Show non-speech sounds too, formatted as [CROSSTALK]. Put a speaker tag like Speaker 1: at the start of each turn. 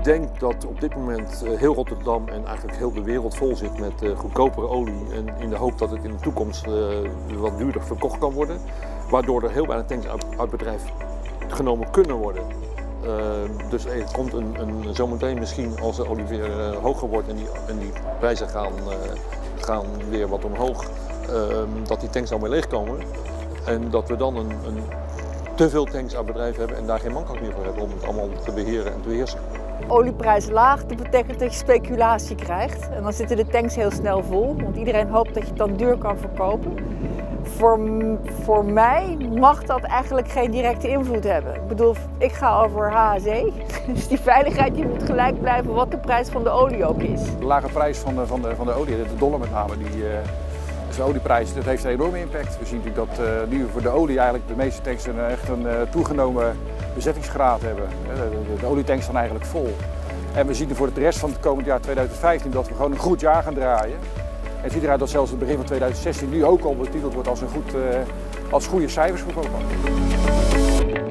Speaker 1: Ik denk dat op dit moment eh, heel Rotterdam en eigenlijk heel de wereld vol zit met uh, goedkopere olie. En in de hoop dat het in de toekomst uh, wat duurder verkocht kan worden. Waardoor er heel weinig tanks uit, bedrijf genomen kunnen worden. dus er komt een, een, zometeen misschien als de olie weer hoger wordt en die, en die prijzen gaan, gaan weer wat omhoog, dat die tanks weer leegkomen. En dat we dan een, een te veel tanks aan bedrijf hebben en daar geen mankracht meer voor hebben om het allemaal te beheren en te beheersen.
Speaker 2: Olieprijs laag, dat betekent dat je speculatie krijgt. En dan zitten de tanks heel snel vol, want iedereen hoopt dat je het dan duur kan verkopen. Voor, voor mij mag dat eigenlijk geen directe invloed hebben. Ik bedoel, ik ga over HSE, [LAUGHS] dus die veiligheid die moet gelijk blijven wat de prijs van de olie ook is.
Speaker 3: De lage prijs van de, van de, van de olie, de dollar met name, die, dus de olieprijs dat heeft een enorme impact. We zien natuurlijk dat uh, nu voor de olie eigenlijk de meeste tanks echt een uh, toegenomen bezettingsgraad hebben. De, olietanks staan eigenlijk vol. En we zien voor de rest van het komend jaar 2015 dat we gewoon een goed jaar gaan draaien. En ziet eruit dat zelfs het begin van 2016 nu ook al betiteld wordt als, een goed, uh, als goede cijfers voor Volkswagen.